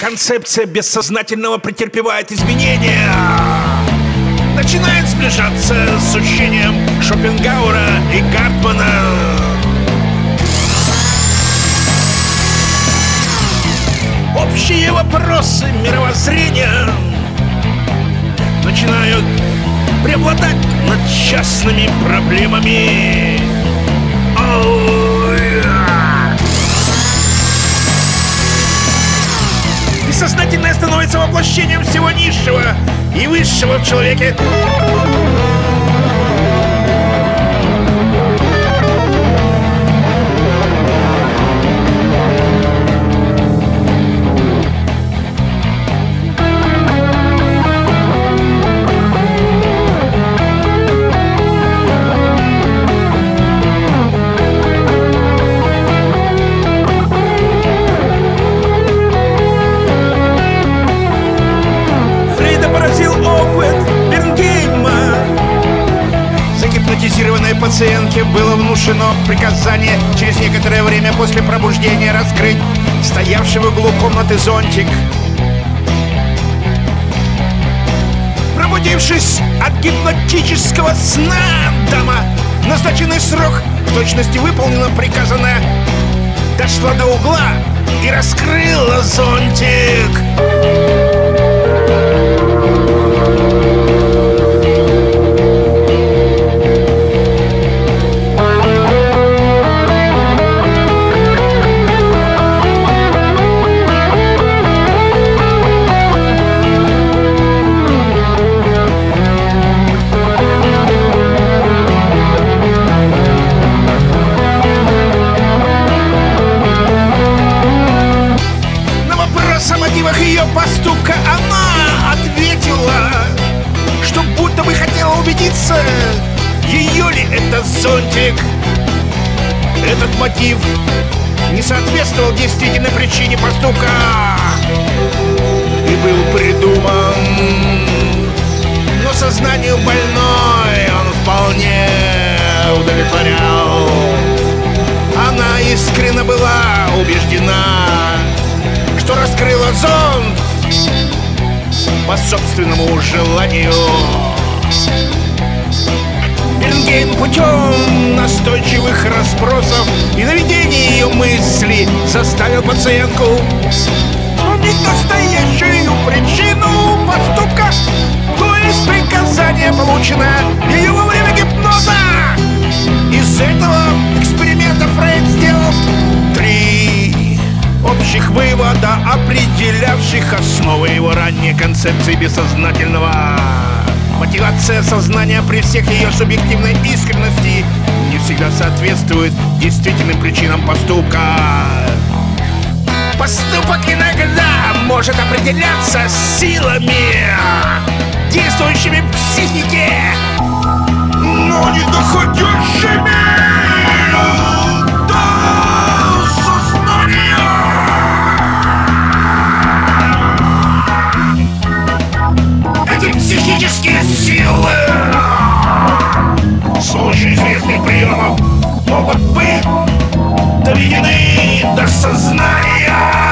Концепция бессознательного претерпевает изменения. Начинает сближаться с учением Шопенгауэра и Гартмана. Общие вопросы мировоззрения начинают преобладать над частными проблемами. Бессознательное становится воплощением всего низшего и высшего в человеке. Пациентке было внушено приказание через некоторое время после пробуждения раскрыть стоявший в углу комнаты зонтик. Пробудившись от гипнотического сна дама, назначенный срок в точности выполнила приказанное, дошла до угла и раскрыла зонтик. Ее ли это зонтик. Этот мотив не соответствовал действительной причине поступка и был придуман. Но сознанию больной он вполне удовлетворял. Она искренне была убеждена, что раскрыла зонт по собственному желанию. Бернгейн путем настойчивых расспросов и наведения ее мысли заставил пациентку вспомнить настоящую причину поступка, то есть приказание, полученное ее во время гипноза. Из этого эксперимента Фрейд сделал три общих вывода, определявших основы его ранней концепции бессознательного. Мотивация сознания при всех ее субъективной искренности не всегда соответствует действительным причинам поступка. Поступок иногда может определяться силами, действующими в психике, химических приемов могут быть доведены до сознания.